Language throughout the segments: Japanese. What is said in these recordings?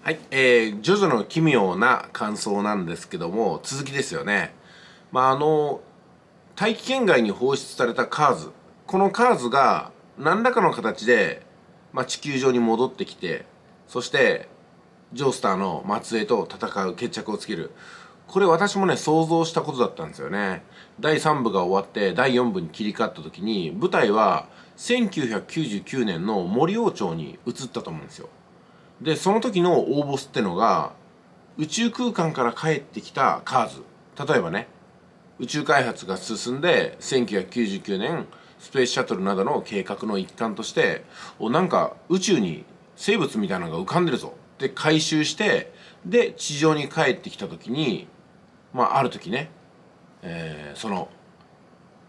はい、えー、ジョジョの奇妙な感想なんですけども続きですよね。まああの大気圏外に放出されたカーズ。このカーズが何らかの形で、まあ、地球上に戻ってきてそしてジョースターの末裔と戦う決着をつける。これ私もね想像したことだったんですよね。第3部が終わって第4部に切り替わった時に舞台は1999年の森王朝に移ったと思うんですよ。でその時の大ボスってのが宇宙空間から帰ってきたカーズ。例えばね宇宙開発が進んで1999年スペースシャトルなどの計画の一環としておなんか宇宙に生物みたいなのが浮かんでるぞ。って回収してで地上に帰ってきた時にまあある時ね、えー、その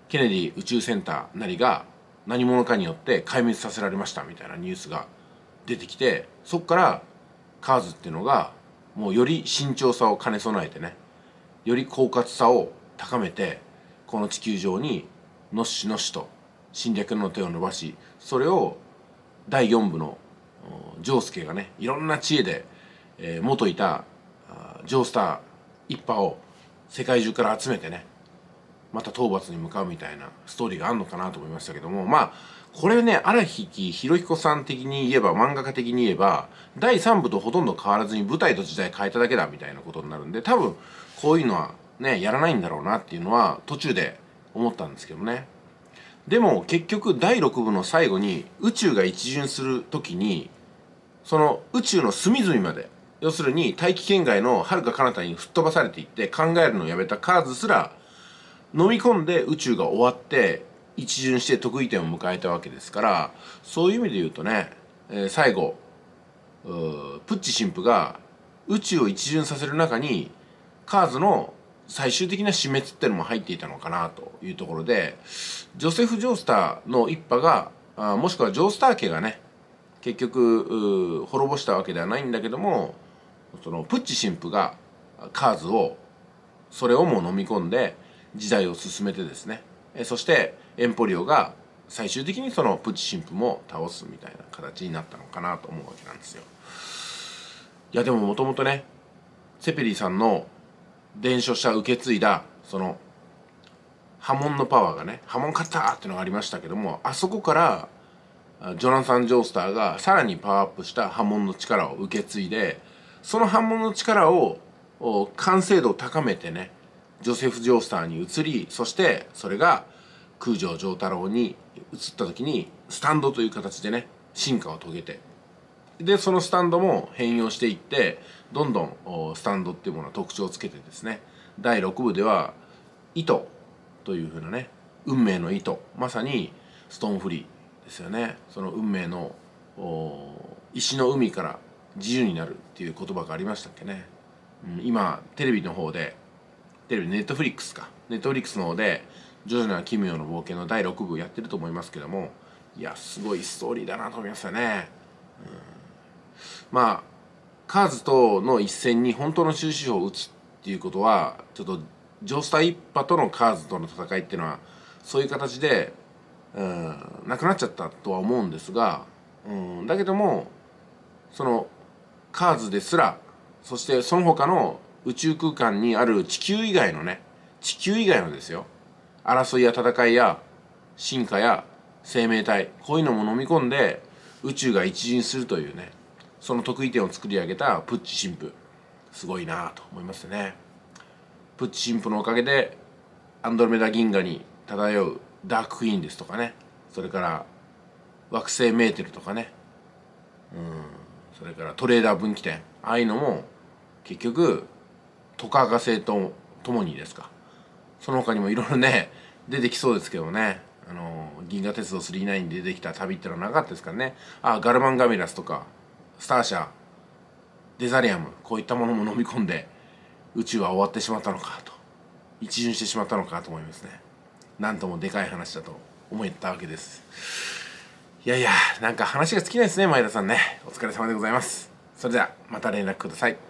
ケネディ宇宙センターなりが何者かによって壊滅させられましたみたいなニュースが出てきてそっからカーズっていうのがもうより慎重さを兼ね備えてねより狡猾さを高めてこの地球上にのっしのしと侵略の手を伸ばしそれを第4部のジョースケがねいろんな知恵で、えー、元いたジョースター一派を世界中から集めてねまた討伐に向かうみたいなストーリーがあるのかなと思いましたけどもまあこれね荒木博彦さん的に言えば漫画家的に言えば第3部とほとんど変わらずに舞台と時代変えただけだみたいなことになるんで多分こういうのはねやらないんだろうなっていうのは途中で思ったんですけどね。でも結局第6部の最後に宇宙が一巡する時にその宇宙の隅々まで要するに大気圏外のはるか彼方に吹っ飛ばされていって考えるのをやめたカーズすら飲み込んで宇宙が終わって一巡して得意点を迎えたわけですからそういう意味で言うとね、えー、最後プッチ神父が宇宙を一巡させる中にカーズの最終的な死滅ってのも入っていたのかなというところでジョセフ・ジョースターの一派があもしくはジョースター家がね結局滅ぼしたわけではないんだけどもそのプッチ神父がカーズをそれをもう飲み込んで時代を進めてですね。そしてエンポリオが最終的にそのプチ神父も倒すみたいな形になったのかなと思うわけなんですよ。いやでももともとねセペリーさんの伝承者受け継いだその波紋のパワーがね波紋カッターっていうのがありましたけどもあそこからジョナサン・ジョースターがさらにパワーアップした波紋の力を受け継いでその波紋の力を完成度を高めてねジョセフ・ジョースターに移りそしてそれが空城城太郎に移った時にスタンドという形でね進化を遂げて。でそのスタンドも変容していってどんどんスタンドっていうものは特徴をつけてですね。第6部では糸というふうなね運命の糸。まさにストーンフリーですよね。その運命の石の海から自由になるっていう言葉がありましたっけね、うん、今テレビの方でテレビネットフリックスか。ネットフリックスの方で「ジョジョの奇妙の冒険」の第6部やってると思いますけども。いやすごいストーリーだなと思いましたね、うん、まあカーズとの一戦に本当の終止符を打つっていうことはちょっとジョースター一派とのカーズとの戦いっていうのはそういう形で、うん、なくなっちゃったとは思うんですが、うん、だけどもそのカーズですらそしてその他の宇宙空間にある地球以外のね地球以外のですよ争いや戦いや進化や生命体こういうのも飲み込んで宇宙が一巡するというねその得意点を作り上げたプッチ神父。すごいなと思いますね。プッチ神父のおかげでアンドロメダ銀河に漂うダーククイーンですとかねそれから惑星メーテルとかねうんそれからトレーダー分岐点ああいうのも結局トカガ星とともにですか？その他にもいろいろね出てきそうですけどね。あの銀河鉄道999に出てきた旅ってのはなかったですからね。あガルマンガミラスとかスターシャデザリアムこういったものも飲み込んで宇宙は終わってしまったのかと。一巡してしまったのかと思いますね。なんともでかい話だと思ったわけです。いやいやなんか話が尽きないですね前田さんね。お疲れ様でございます。それではまた連絡ください。